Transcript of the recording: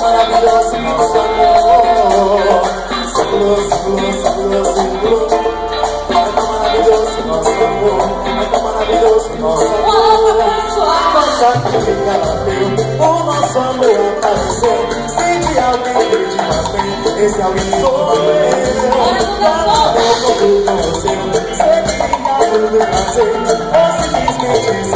maravilhoso nosso amor Fabuloso, fabuloso, fabuloso, fabuloso É tão maravilhoso nosso amor É tão maravilhoso nosso amor Nossa bateu O nosso amor apareceu Sente alguém que te faz bem Esse alguém sou eu Para ter tudo com você Sei que tinha tudo prazer Ou simplesmente